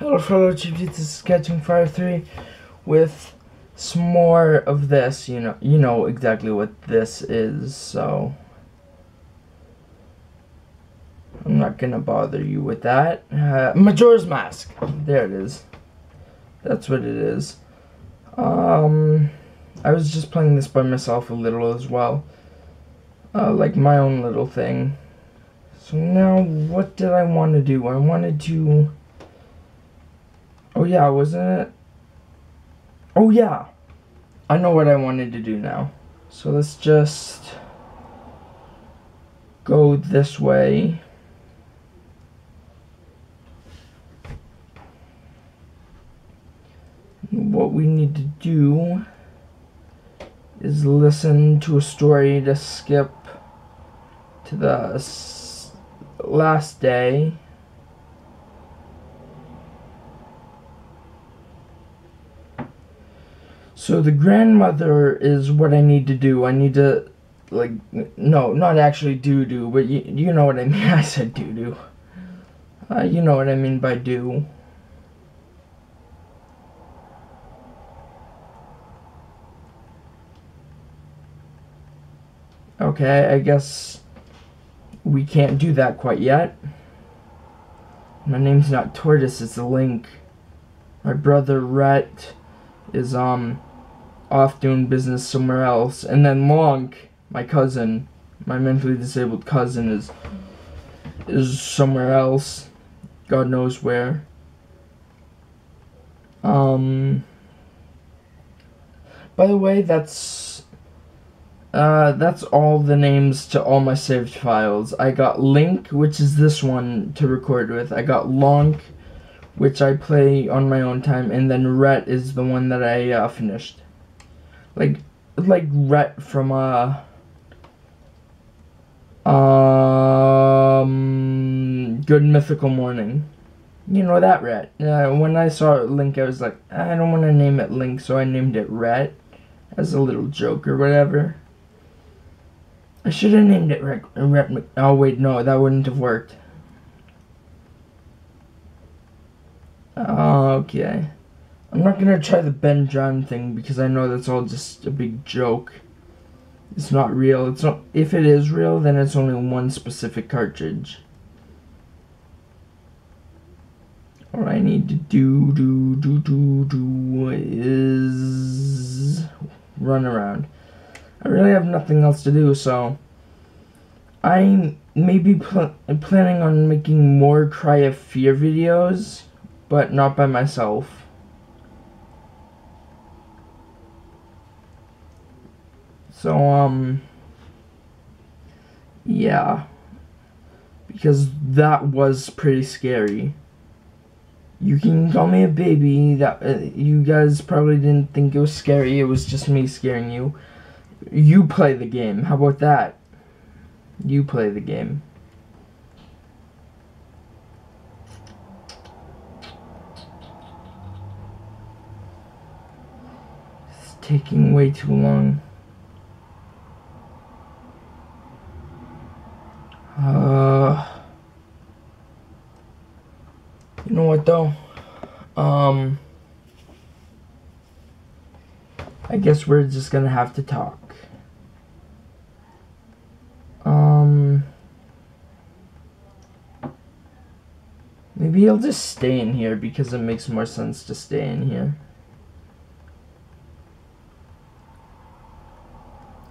Hello fellow chiefs, this is Catching Fire 3 with some more of this, you know you know exactly what this is, so I'm not gonna bother you with that. Uh, Majora's Mask. There it is. That's what it is. Um I was just playing this by myself a little as well. Uh, like my own little thing. So now what did I want to do? I wanted to Oh yeah, wasn't it? Oh yeah. I know what I wanted to do now. So let's just go this way. What we need to do is listen to a story to skip to the last day. So the grandmother is what I need to do. I need to, like, no, not actually do do, but you, you know what I mean. I said do do. Uh, you know what I mean by do. Okay, I guess we can't do that quite yet. My name's not Tortoise, it's a Link. My brother Rhett is, um, off doing business somewhere else. And then Lonk, my cousin, my mentally disabled cousin, is is somewhere else. God knows where. Um. By the way, that's uh, that's all the names to all my saved files. I got Link, which is this one to record with. I got Lonk, which I play on my own time, and then Rhett is the one that I uh, finished like like Rhett from uh um Good Mythical Morning. You know that Rhett. Uh, when I saw Link, I was like, I don't want to name it Link, so I named it Rhett as a little joke or whatever. I should have named it Rhett. Rhett oh wait, no, that wouldn't have worked. Okay. I'm not gonna try the BEN Drowned thing because I know that's all just a big joke. It's not real. It's not. If it is real, then it's only one specific cartridge. All I need to do, do, do, do, do is run around. I really have nothing else to do, so I may be pl planning on making more Cry of Fear videos, but not by myself. So, um, yeah. Because that was pretty scary. You can call me a baby. That uh, you guys probably didn't think it was scary. It was just me scaring you. You play the game. How about that? You play the game. It's taking way too long. Uh, you know what though? Um, I guess we're just gonna have to talk. Um, maybe I'll just stay in here because it makes more sense to stay in here.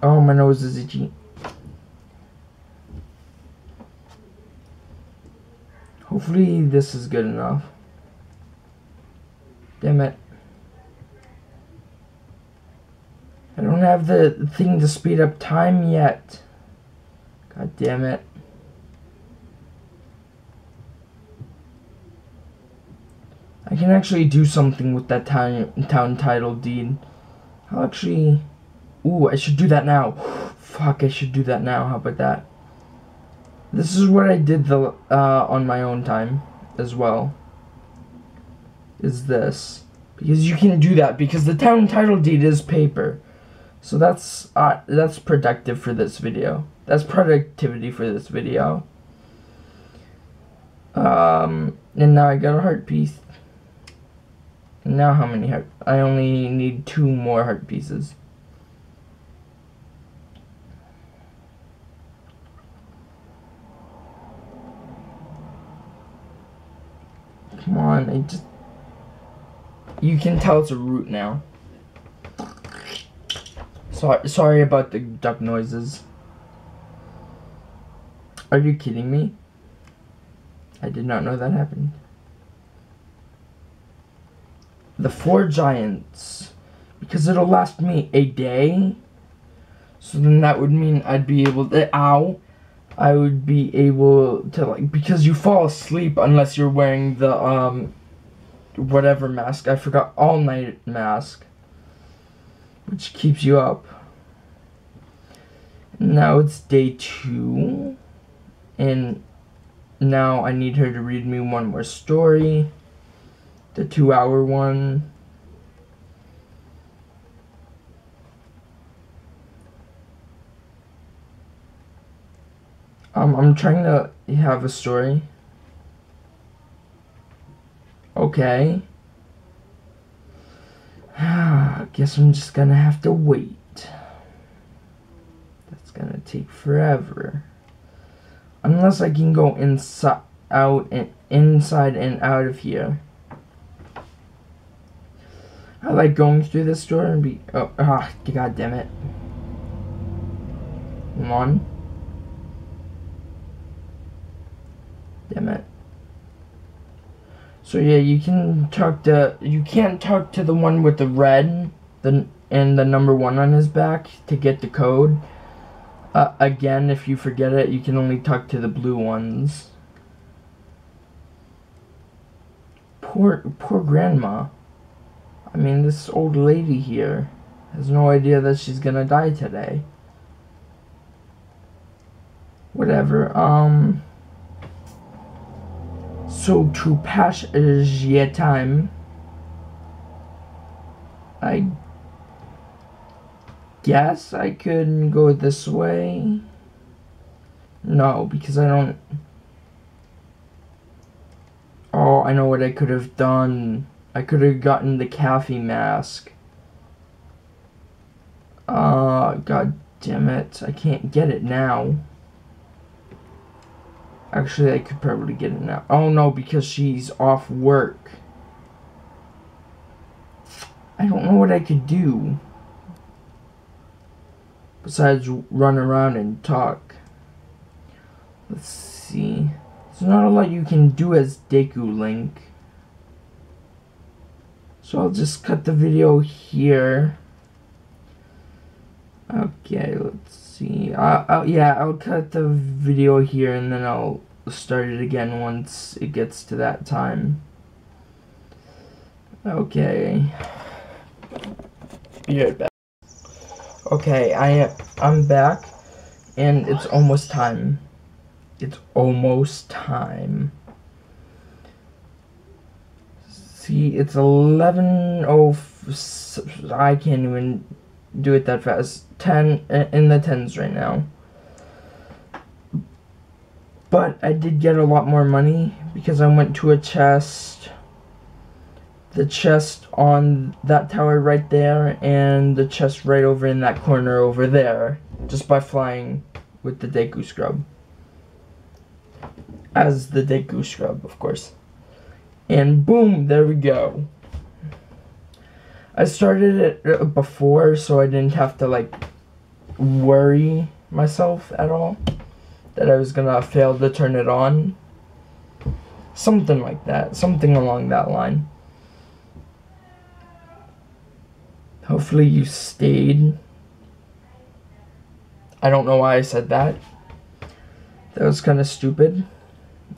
Oh, my nose is itchy. Hopefully this is good enough. Damn it. I don't have the thing to speed up time yet. God damn it. I can actually do something with that town, town title deed. I'll actually... Ooh, I should do that now. Fuck, I should do that now. How about that? This is what I did the uh, on my own time as well. Is this because you can do that because the town title deed is paper, so that's uh, that's productive for this video. That's productivity for this video. Um, and now I got a heart piece. Now how many heart? I only need two more heart pieces. Come on, I just... You can tell it's a root now. Sorry, sorry about the duck noises. Are you kidding me? I did not know that happened. The four giants. Because it'll last me a day. So then that would mean I'd be able to, ow. I would be able to like, because you fall asleep unless you're wearing the, um, whatever mask. I forgot, all night mask. Which keeps you up. Now it's day two. And now I need her to read me one more story. The two hour one. Um, I'm trying to have a story. Okay. Guess I'm just gonna have to wait. That's gonna take forever. Unless I can go inside, out, and inside and out of here. I like going through this door and be, oh, ah, god damn it. One. Damn it. So yeah, you can talk to, you can't talk to the one with the red, the, and the number one on his back to get the code. Uh, again, if you forget it, you can only talk to the blue ones. Poor, poor grandma. I mean, this old lady here has no idea that she's gonna die today. Whatever, um... So, to pass your time, I guess I could go this way. No, because I don't... Oh, I know what I could have done. I could have gotten the Kathy mask. Uh, god damn it. I can't get it now. Actually, I could probably get it now. Oh no, because she's off work. I don't know what I could do besides run around and talk. Let's see. There's not a lot you can do as Deku Link. So I'll just cut the video here. Okay, let's see. Uh, I'll, yeah, I'll cut the video here and then I'll start it again once it gets to that time. Okay. Be right back. Okay, I am, I'm back, and it's almost time. It's almost time. See, it's 11 oh I can't even do it that fast. 10 in the 10s right now. But I did get a lot more money because I went to a chest the chest on that tower right there and the chest right over in that corner over there just by flying with the Deku Scrub. As the Deku Scrub, of course. And boom, there we go. I started it uh, before so I didn't have to like worry myself at all that I was gonna fail to turn it on. Something like that, something along that line. Hopefully you stayed. I don't know why I said that. That was kind of stupid.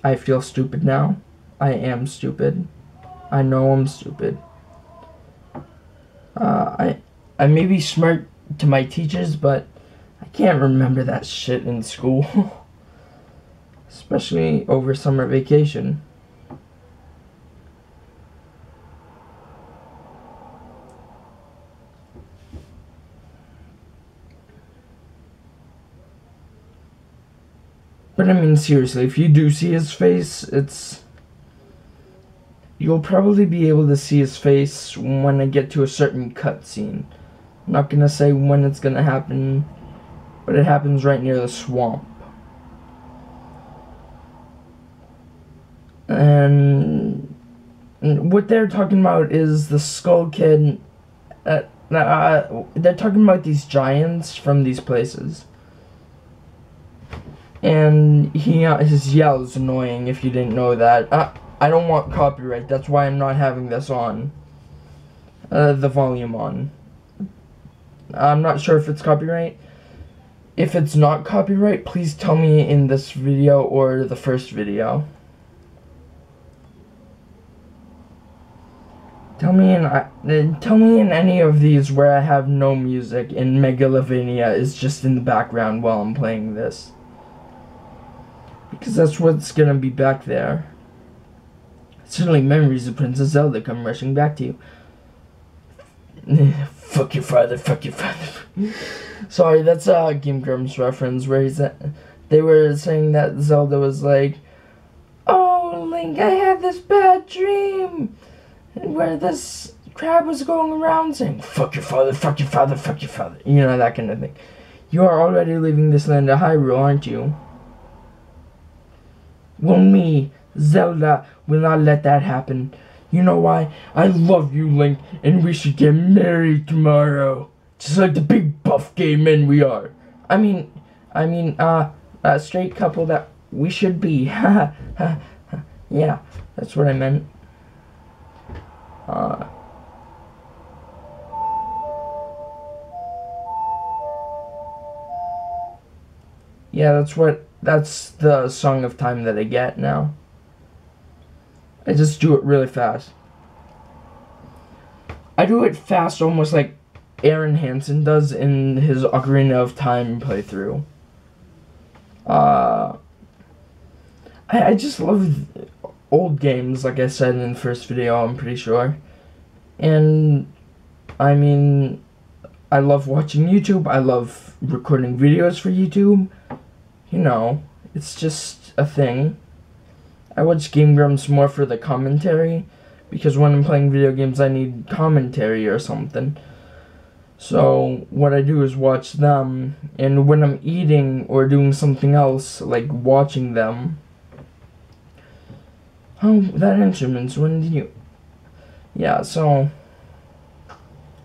I feel stupid now. I am stupid. I know I'm stupid. Uh, I I may be smart to my teachers, but I can't remember that shit in school. Especially over summer vacation. But I mean, seriously, if you do see his face, it's... you'll probably be able to see his face when I get to a certain cutscene. I'm not gonna say when it's gonna happen, but it happens right near the swamp. And what they're talking about is the Skull Kid. Uh, uh, they're talking about these giants from these places. And he uh, his yell is annoying if you didn't know that. Uh, I don't want copyright. That's why I'm not having this on. Uh, the volume on. I'm not sure if it's copyright. If it's not copyright, please tell me in this video or the first video. Tell me in uh, tell me in any of these where I have no music and Megalovania is just in the background while I'm playing this. Because that's what's gonna be back there. Suddenly memories of Princess Zelda come rushing back to you. fuck your father, fuck your father. Sorry, that's a Game Grumps reference where he's at, they were saying that Zelda was like, Oh, Link, I had this bad dream where this crab was going around saying, fuck your father, fuck your father, fuck your father. You know, that kind of thing. You are already leaving this land of Hyrule, aren't you? Well, me, Zelda, will not let that happen. You know why? I love you, Link, and we should get married tomorrow. Just like the big buff gay men we are. I mean, I mean, uh, a straight couple that we should be. yeah, that's what I meant. Uh, yeah, that's what, that's the song of time that I get now. I just do it really fast. I do it fast almost like Arin Hanson does in his Ocarina of Time playthrough. Uh, I, I just love old games, like I said in the first video, I'm pretty sure. And, I mean, I love watching YouTube, I love recording videos for YouTube. You know, it's just a thing. I watch Game Grumps more for the commentary, because when I'm playing video games I need commentary or something. So, what I do is watch them, and when I'm eating or doing something else, like watching them, Oh, that instrument's when did you... Yeah, so...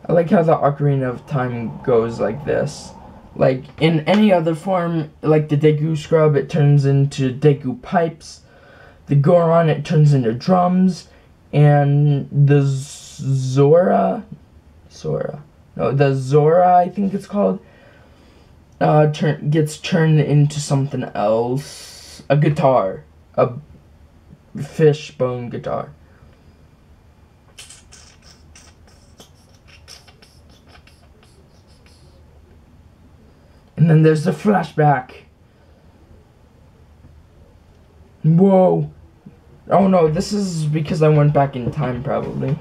I like how the Ocarina of Time goes like this. Like, in any other form, like the Deku Scrub, it turns into Deku Pipes. The Goron, it turns into drums. And the Zora... Zora... No, the Zora, I think it's called, uh, turn, gets turned into something else. A guitar. A fishbone guitar. And then there's the flashback. Whoa. Oh no, this is because I went back in time probably.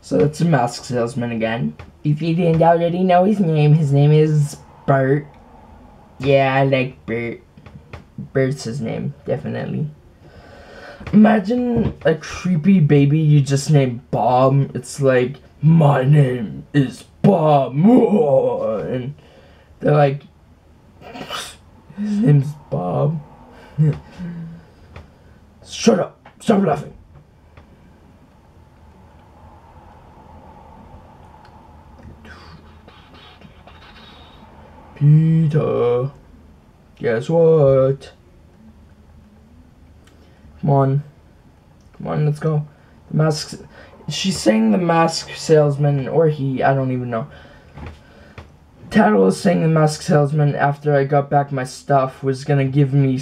So it's a mask salesman again. If you didn't already know his name, his name is Bert. Yeah, I like Bert. Bert's his name, definitely. Imagine a creepy baby you just named Bob. It's like, my name is Bob. And they're like, his name's Bob. Shut up. Stop laughing. Peter, guess what? Come on. Come on, let's go. The mask. She's saying the mask salesman, or he, I don't even know. Tatl saying the mask salesman after I got back my stuff was gonna give me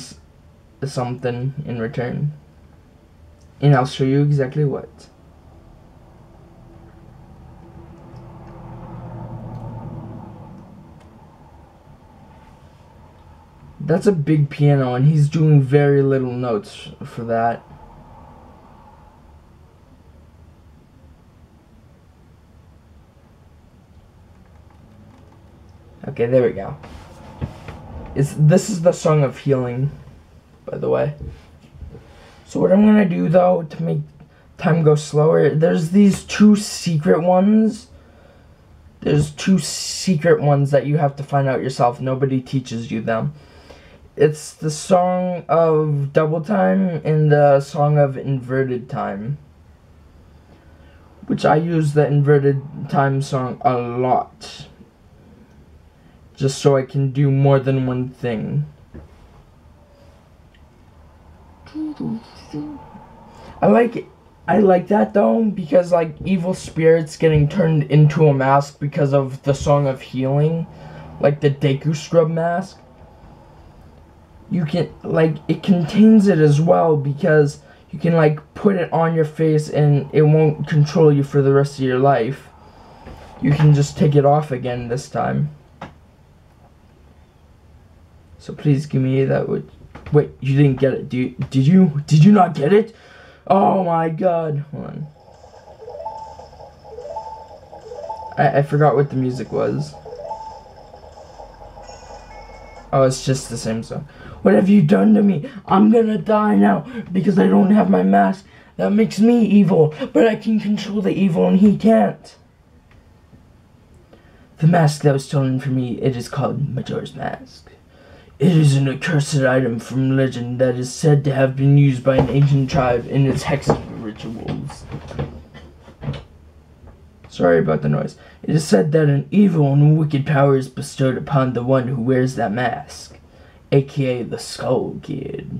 something in return. And I'll show you exactly what. That's a big piano, and he's doing very little notes for that. Okay, there we go. Is this is the song of healing, by the way. So what I'm gonna do though to make time go slower, there's these two secret ones. There's two secret ones that you have to find out yourself. Nobody teaches you them. It's the song of double time and the song of inverted time. Which I use the inverted time song a lot. Just so I can do more than one thing. I like it. I like that though because like evil spirits getting turned into a mask because of the song of healing, like the Deku scrub mask. You can like it contains it as well because you can like put it on your face and it won't control you for the rest of your life. You can just take it off again this time. So please give me that. would Wait, you didn't get it. Do you, did you? Did you not get it? Oh my god. Hold on. I, I forgot what the music was. Oh, it's just the same song. What have you done to me? I'm gonna die now because I don't have my mask. That makes me evil, but I can control the evil and he can't. The mask that was stolen from me, it is called Majora's Mask. It is an accursed item from legend that is said to have been used by an ancient tribe in its hexing rituals. Sorry about the noise. It is said that an evil and wicked power is bestowed upon the one who wears that mask, aka the Skull Kid.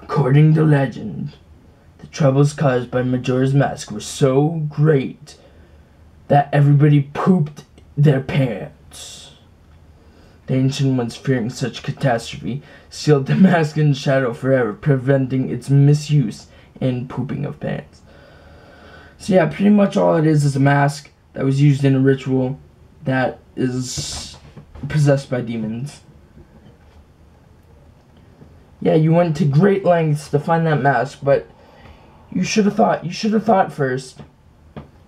According to legend, the troubles caused by Majora's Mask were so great that everybody pooped their pants. The ancient ones, fearing such catastrophe, sealed the mask in shadow forever, preventing its misuse and pooping of pants. So yeah, pretty much all it is is a mask that was used in a ritual that is possessed by demons. Yeah, you went to great lengths to find that mask, but you should have thought. You should have thought first.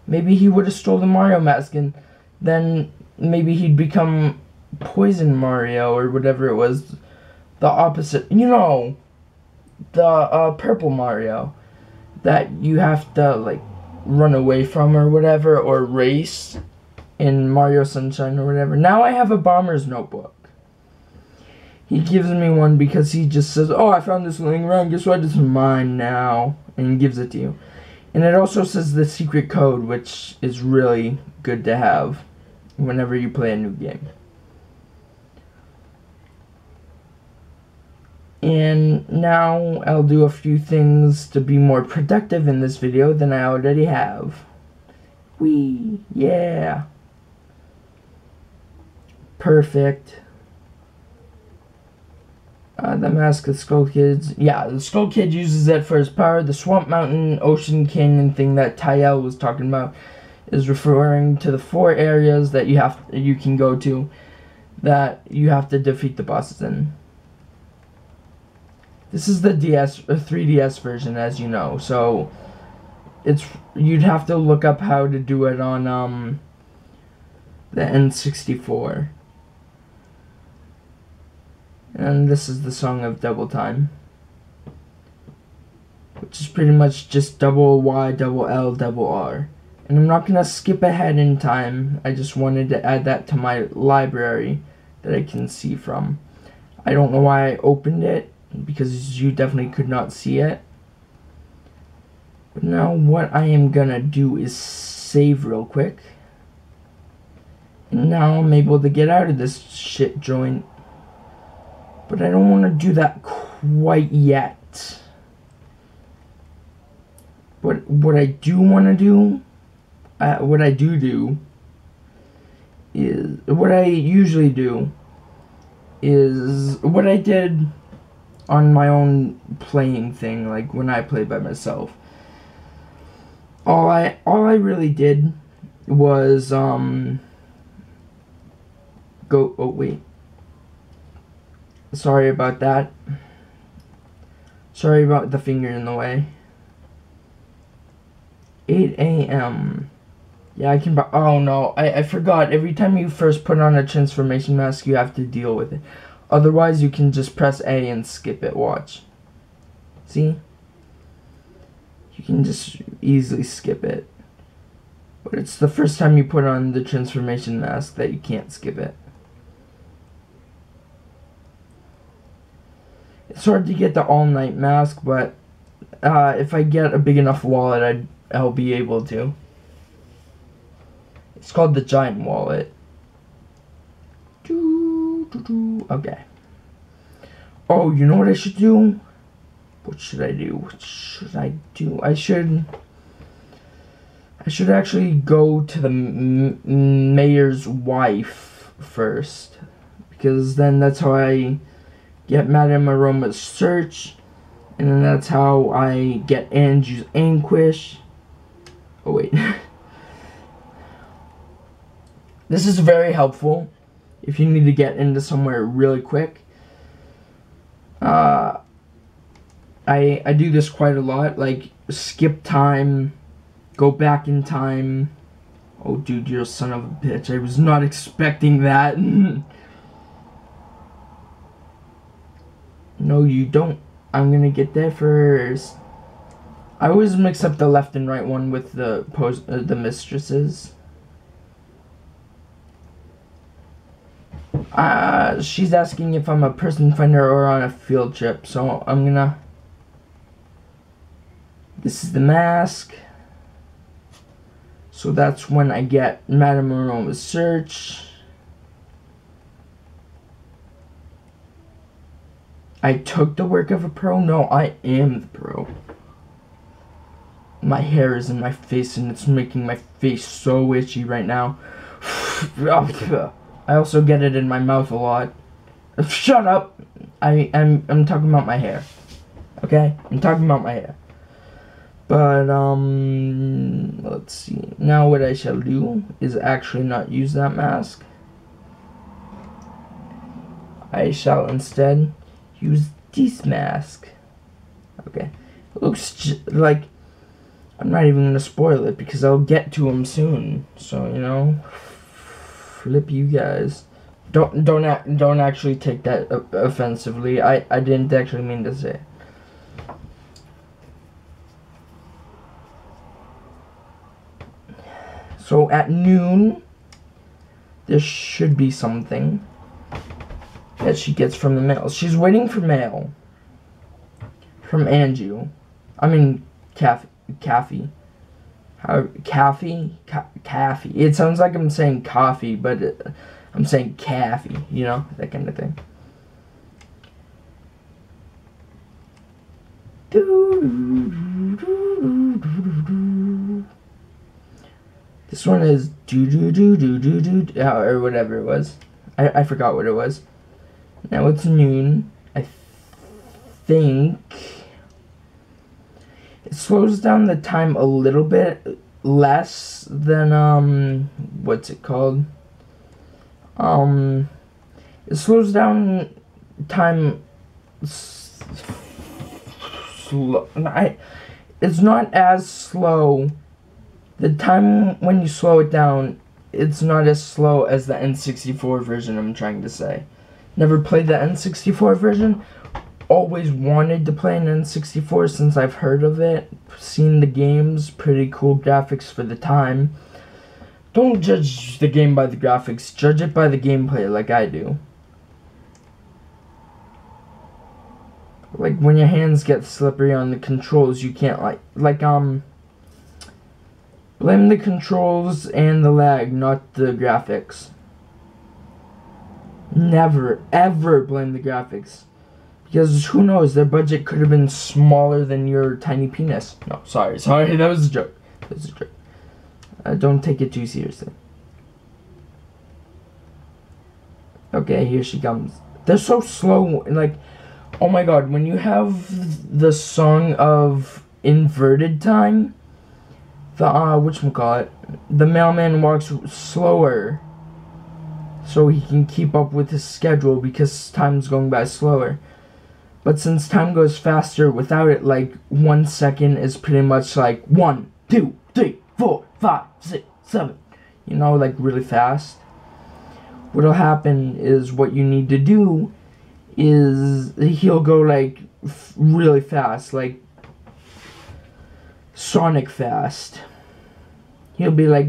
Maybe he would have stolen the Mario mask, and then maybe he'd become Poison Mario or whatever it was, the opposite. You know, the uh, purple Mario that you have to like run away from or whatever or race in Mario Sunshine or whatever. Now I have a bomber's notebook. He gives me one because he just says, "Oh, I found this laying around. Guess what? It's mine now," and he gives it to you. And it also says the secret code, which is really good to have whenever you play a new game. And now I'll do a few things to be more productive in this video than I already have. Wee, yeah. Perfect. Uh, the Mask of Skull Kids. Yeah, the Skull Kid uses it for his power. The Swamp Mountain Ocean Canyon thing that Tael was talking about is referring to the four areas that you have you can go to that you have to defeat the bosses in. This is the DS, 3DS version, as you know. So it's you'd have to look up how to do it on um the N64. And this is the song of Double Time. Which is pretty much just double Y, double L, double R. And I'm not going to skip ahead in time. I just wanted to add that to my library that I can see from. I don't know why I opened it because you definitely could not see it. But now what I am gonna do is save real quick. And now I'm able to get out of this shit joint. But I don't want to do that quite yet. But what I do want to do, uh, what I do do, is, what I usually do, is what I did on my own playing thing, like when I play by myself. All I all I really did was um go oh wait. Sorry about that. Sorry about the finger in the way. 8 a.m. Yeah, I can. Oh no, I, I forgot. Every time you first put on a transformation mask, you have to deal with it. Otherwise, you can just press A and skip it. Watch. See? You can just easily skip it. But it's the first time you put on the transformation mask that you can't skip it. It's hard to get the all night mask, but uh, if I get a big enough wallet, I'd, I'll be able to. It's called the giant wallet. Okay. Oh, you know what I should do? What should I do? What should I do? I should... I should actually go to the mayor's wife first. Because then that's how I get Madame Aroma's search. And then that's how I get Anju's Anguish. Oh, wait. this is very helpful if you need to get into somewhere really quick. Uh, I, I do this quite a lot, like skip time, go back in time. Oh, dude, you're a son of a bitch. I was not expecting that. no, you don't. I'm gonna get there first. I always mix up the left and right one with the post uh, the mistresses. Uh, she's asking if I'm a person finder or on a field trip, so I'm gonna. This is the mask. So that's when I get Madame Aroma's search. I took the work of a pro? No, I am the pro. My hair is in my face and it's making my face so itchy right now. I also get it in my mouth a lot. Shut up! I I'm, I'm talking about my hair. Okay? I'm talking about my hair. But, um, let's see. Now what I shall do is actually not use that mask. I shall instead use this mask. Okay. It looks like I'm not even going to spoil it because I'll get to him soon. So, you know, flip you guys. Don't don't don't actually take that offensively. I I didn't actually mean to say. So at noon, there should be something that she gets from the mail. She's waiting for mail from Anju. I mean. Kathy. How Kathy? Kathy. It sounds like I'm saying coffee, but it, I'm saying Kathy. You know that kind of thing. This one is do do do do do do uh, or whatever it was. I I forgot what it was. Now it's noon. I think it slows down the time a little bit less than um what's it called? Um it slows down time slow I it's not as slow the time when you slow it down it's not as slow as the N64 version I'm trying to say. Never played the N64 version. Always wanted to play an N64 since I've heard of it. Seen the games, pretty cool graphics for the time. Don't judge the game by the graphics, judge it by the gameplay like I do. Like when your hands get slippery on the controls, you can't like like um blame the controls and the lag, not the graphics. Never, ever blame the graphics. Because who knows, their budget could have been smaller than your tiny penis. No, sorry, sorry, that was a joke. That was a joke. Uh, don't take it too seriously. Okay, here she comes. They're so slow, like, oh my god, when you have the song of inverted time, the, uh, whatchamacallit, the mailman walks slower so he can keep up with his schedule because time's going by slower. But since time goes faster without it, like one second is pretty much like one, two, three, four, five, six, seven. You know, like really fast. What'll happen is what you need to do is he'll go like really fast, like Sonic fast. He'll be like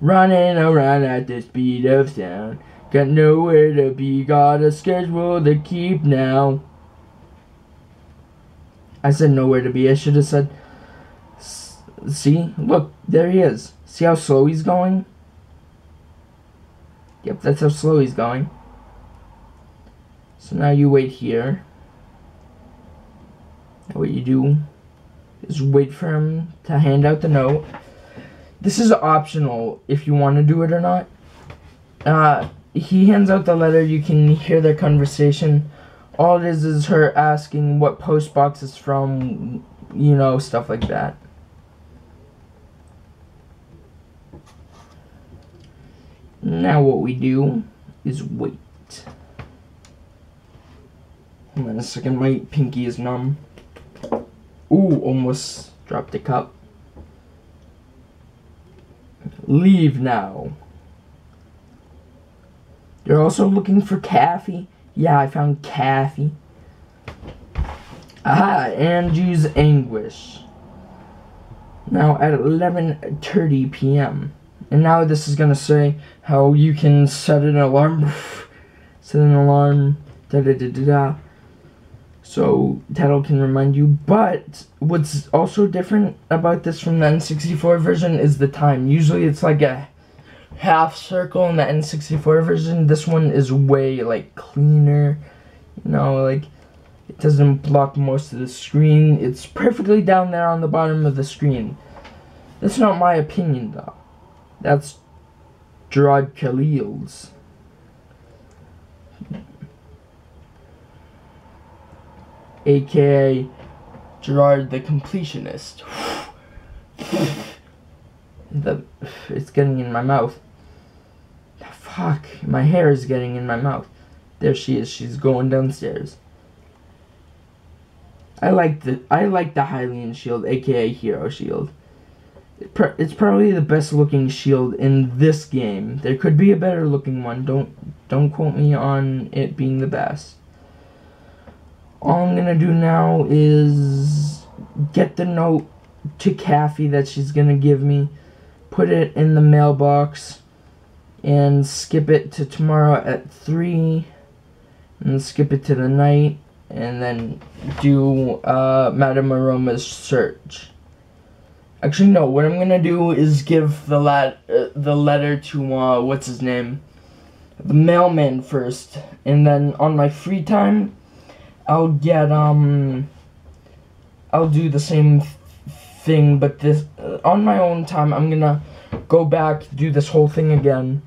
running around at the speed of sound. Got nowhere to be, got a schedule to keep now. I said nowhere to be. I should have said. See, look, there he is. See how slow he's going? Yep, that's how slow he's going. So now you wait here. And what you do is wait for him to hand out the note. This is optional if you want to do it or not. Uh, he hands out the letter, you can hear their conversation. All it is is her asking what post box is from, you know, stuff like that. Now what we do is wait. Hold on a second, my pinky is numb. Ooh, almost dropped the cup. Leave now. You're also looking for Kathy? Yeah, I found Kathy. Aha, Anju's Anguish. Now at 11.30 p.m. And now this is gonna say how you can set an alarm. set an alarm. Da da da da da. So that'll can remind you. But what's also different about this from the N64 version is the time. Usually it's like a half circle in the N64 version. This one is way like cleaner. You know, like it doesn't block most of the screen. It's perfectly down there on the bottom of the screen. That's not my opinion though. That's Jirard Khalil's. AKA Jirard the Completionist. the it's getting in my mouth. Fuck, my hair is getting in my mouth. There she is. She's going downstairs. I like the I like the Hylian shield, aka Hero Shield. it's probably the best looking shield in this game. There could be a better looking one. Don't don't quote me on it being the best. All I'm gonna do now is get the note to Kathy that she's gonna give me, put it in the mailbox, and skip it to tomorrow at 3, and skip it to the night, and then do uh, Madame Aroma's search. Actually, no. What I'm gonna do is give the lat uh, the letter to uh, what's his name, the mailman first, and then on my free time, I'll get um. I'll do the same thing, but this uh, on my own time. I'm gonna go back, do this whole thing again,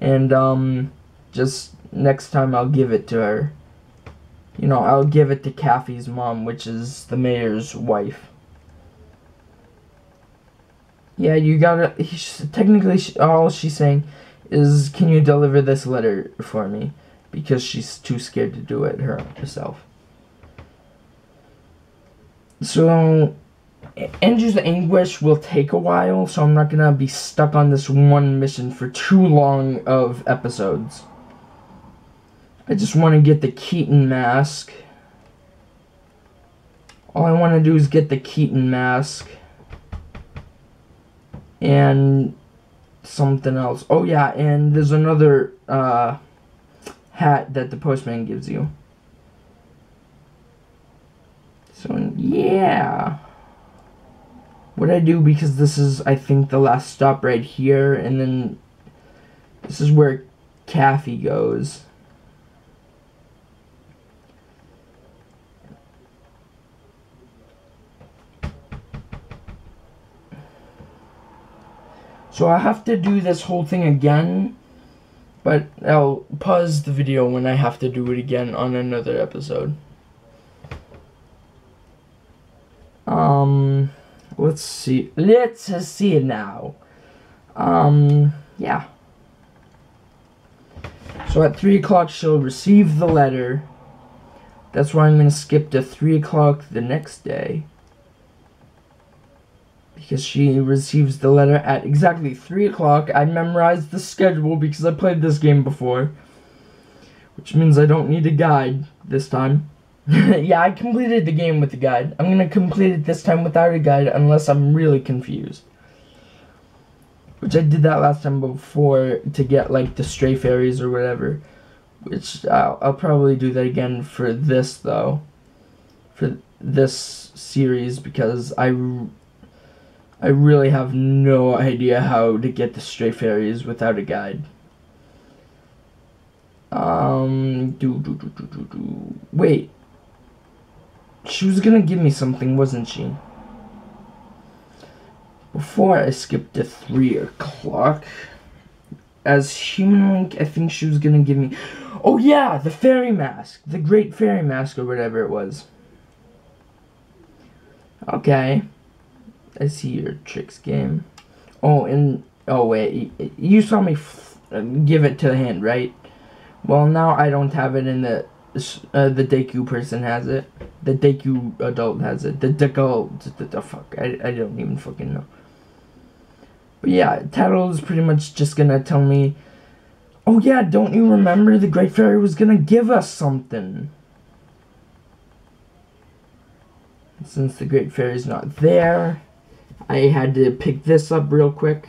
and um, just next time I'll give it to her you know, I'll give it to Kathy's mom, which is the mayor's wife. Yeah, you gotta. Technically, all she's saying is, "Can you deliver this letter for me?" Because she's too scared to do it herself. So, Anju's Anguish will take a while, so I'm not gonna be stuck on this one mission for too long of episodes. I just want to get the Keaton mask. All I want to do is get the Keaton mask. And something else. Oh yeah, and there's another uh, hat that the postman gives you. So yeah. What I do because this is I think the last stop right here and then this is where Kathy goes. So I have to do this whole thing again, but I'll pause the video when I have to do it again on another episode. Um, let's see. Let's see it now. Um, yeah. So at 3 o'clock she'll receive the letter. That's why I'm going to skip to 3 o'clock the next day because she receives the letter at exactly 3 o'clock. I memorized the schedule because I played this game before. Which means I don't need a guide this time. yeah, I completed the game with a guide. I'm gonna complete it this time without a guide unless I'm really confused. Which I did that last time before to get like the stray fairies or whatever. Which I'll, I'll probably do that again for this though. For this series because I, I really have no idea how to get the stray fairies without a guide. Um, do, do, do, do, do, do. Wait. She was gonna give me something, wasn't she? Before I skipped to 3 o'clock, as Human Link, I think she was gonna give me... Oh yeah, the fairy mask! The great fairy mask or whatever it was. Okay. I see your tricks game. Oh, and... Oh, wait. You saw me give it to the hand, right? Well, now I don't have it in the... Uh, the Deku person has it. The Deku adult has it. The Deku... The, the fuck. I, I don't even fucking know. But yeah, Tatl is pretty much just gonna tell me... Oh yeah, don't you remember the Great Fairy was gonna give us something? Since the Great Fairy's not there, I had to pick this up real quick.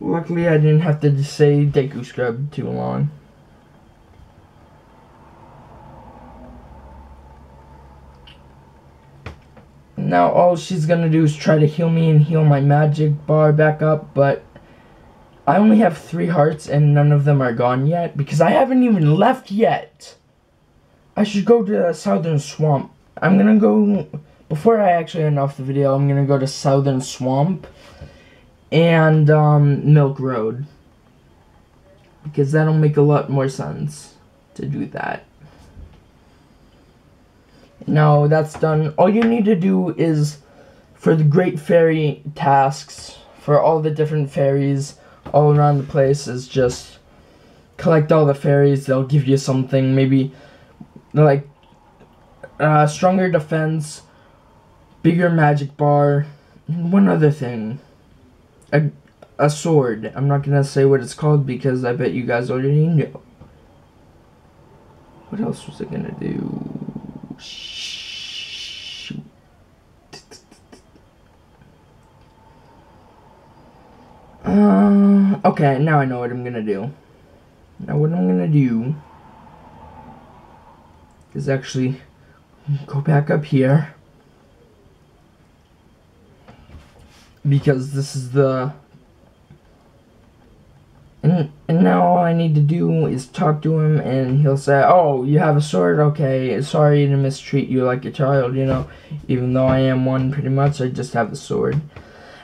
Luckily, I didn't have to say Deku Scrub too long. Now all she's gonna do is try to heal me and heal my magic bar back up, but I only have three hearts and none of them are gone yet because I haven't even left yet. I should go to the Southern Swamp. I'm gonna go, before I actually end off the video, I'm gonna go to Southern Swamp and um, Milk Road. Because that'll make a lot more sense to do that. Now that's done. All you need to do is, for the Great Fairy tasks, for all the different fairies, all around the place is just collect all the fairies. They'll give you something, maybe like uh, stronger defense, bigger magic bar, one other thing. A, a sword. I'm not gonna say what it's called because I bet you guys already know. What else was I gonna do? Shoot. Uh, okay, now I know what I'm gonna do. Now what I'm gonna do is actually go back up here because this is the and, and now all I need to do is talk to him and he'll say, oh, you have a sword? Okay, sorry to mistreat you like a child, you know. Even though I am one pretty much, I just have a sword.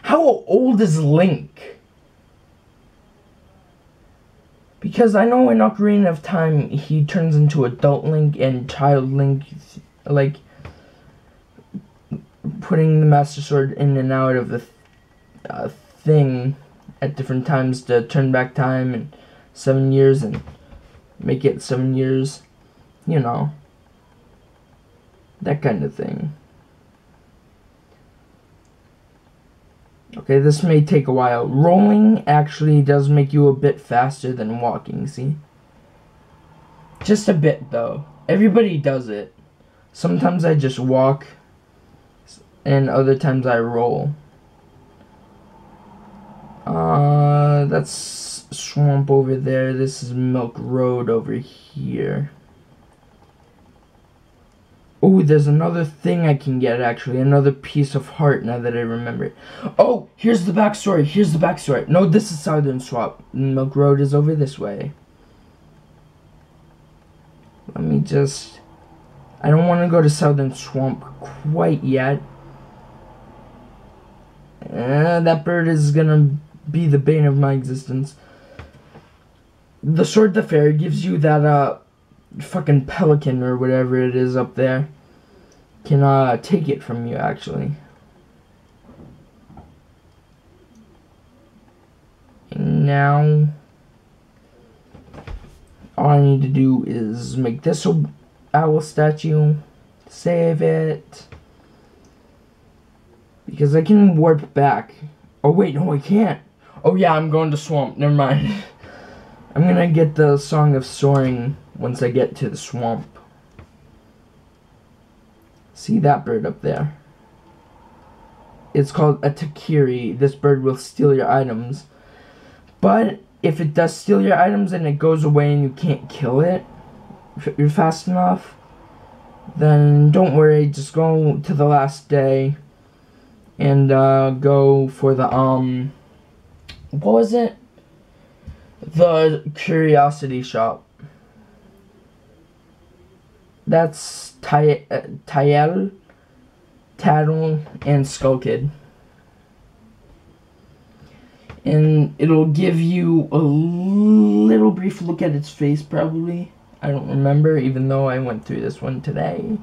How old is Link? Because I know in Ocarina of Time, he turns into adult Link and child Link, like, putting the Master Sword in and out of the uh, thing at different times to turn back time and seven years and make it seven years, you know, that kind of thing. Okay, this may take a while. Rolling actually does make you a bit faster than walking, see? Just a bit, though. Everybody does it. Sometimes I just walk, and other times I roll. Uh, that's swamp over there. This is Milk Road over here. Oh, there's another thing I can get, actually. Another piece of heart, now that I remember. Oh, here's the backstory. Here's the backstory. No, this is Southern Swamp. Milk Road is over this way. Let me just... I don't want to go to Southern Swamp quite yet. Uh, that bird is gonna be the bane of my existence. The Sword the Fairy gives you that, uh, fucking pelican or whatever it is up there can uh, take it from you actually. And now all I need to do is make this owl statue, save it, because I can warp back. Oh wait, no I can't. Oh yeah, I'm going to swamp. Never mind. I'm gonna get the Song of Soaring once I get to the swamp. See that bird up there? It's called a Takkuri. This bird will steal your items. But if it does steal your items and it goes away and you can't kill it, if you're fast enough, then don't worry, just go to the last day and uh, go for the, um, what was it? The Curiosity Shop. That's Ty uh, Tatl, and Skull Kid. And it'll give you a little brief look at its face, probably. I don't remember, even though I went through this one today.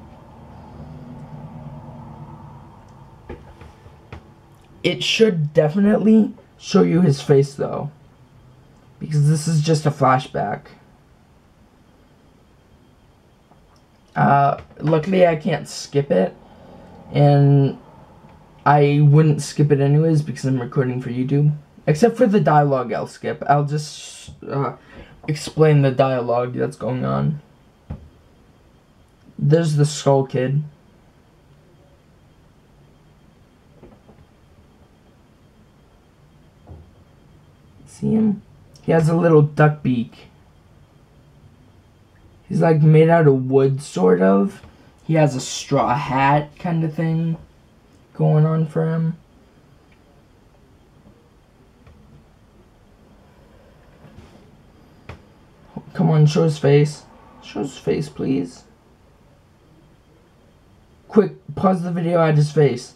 It should definitely show you his face, though. Because this is just a flashback. Uh, luckily I can't skip it. And I wouldn't skip it anyways because I'm recording for YouTube. Except for the dialogue I'll skip. I'll just uh, explain the dialogue that's going on. There's the Skull Kid. See him? He has a little duck beak. He's like made out of wood, sort of. He has a straw hat kind of thing going on for him. Come on, show his face. Show his face, please. Quick, pause the video at his face.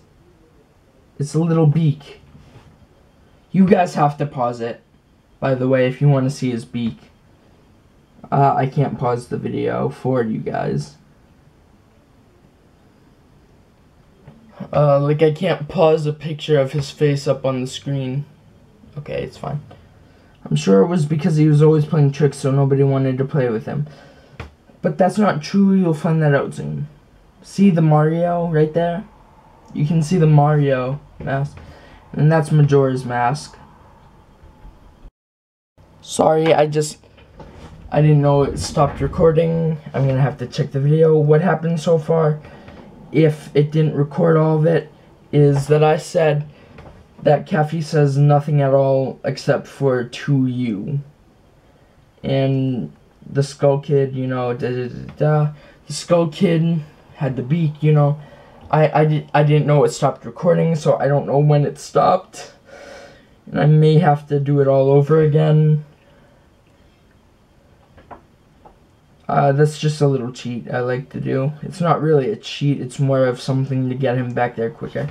It's a little beak. You guys have to pause it, by the way, if you want to see his beak. Uh, I can't pause the video for you guys. Uh, like I can't pause a picture of his face up on the screen. Okay, it's fine. I'm sure it was because he was always playing tricks so nobody wanted to play with him. But that's not true, you'll find that out soon. See the Mario right there? You can see the Mario mask. And that's Majora's mask. Sorry, I just... I didn't know it stopped recording. I'm gonna have to check the video. What happened so far, if it didn't record all of it, is that I said that Kafei says nothing at all except for to you. And the Skull Kid, you know, da da da da. The Skull Kid had the beak, you know. I, I, did, I didn't know it stopped recording, so I don't know when it stopped. And I may have to do it all over again. Uh, that's just a little cheat I like to do. It's not really a cheat, it's more of something to get him back there quicker.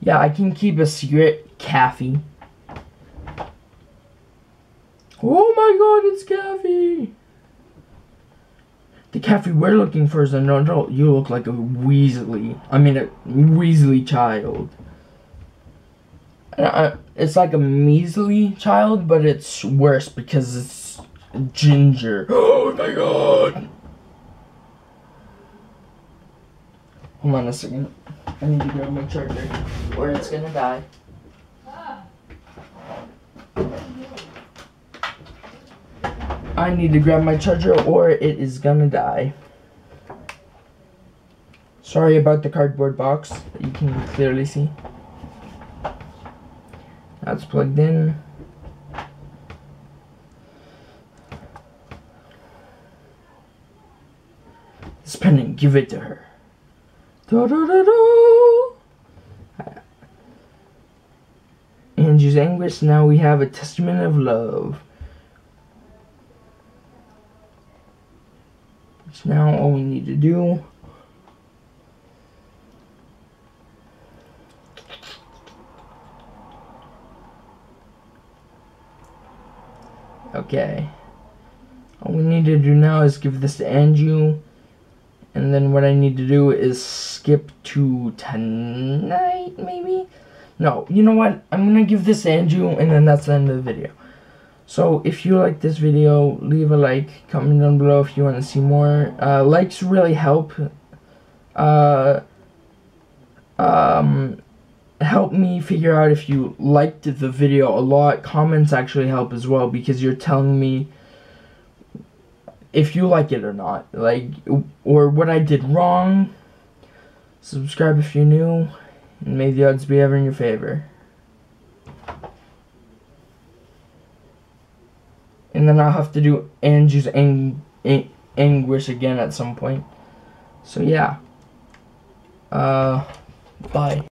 Yeah, I can keep a secret, Kafei. Oh my god, it's Kafei! The Kafei we're looking for is an adult. You look like a Weasley. I mean, a Weasley child. Uh, it's like a measly child, but it's worse because it's ginger. Oh my god! Hold on a second. I need to grab my charger, or it's gonna die. I need to grab my charger, or it is gonna die. Sorry about the cardboard box you can clearly see. That's plugged in. Spending, give it to her. Da, da, da. Anju's Anguish. Now we have a testament of love. Which now all we need to do. Okay. All we need to do now is give this to Andrew. And then what I need to do is skip to tonight, maybe? No, you know what? I'm going to give this Anju, and then that's the end of the video. So, if you like this video, leave a like, comment down below if you want to see more. Uh, likes really help. Uh, um, help me figure out if you liked the video a lot. Comments actually help as well because you're telling me if you like it or not. Like, or what I did wrong. Subscribe if you're new. And may the odds be ever in your favor. And then I'll have to do Anju's ang- ang- anguish again at some point. So yeah. Uh, bye.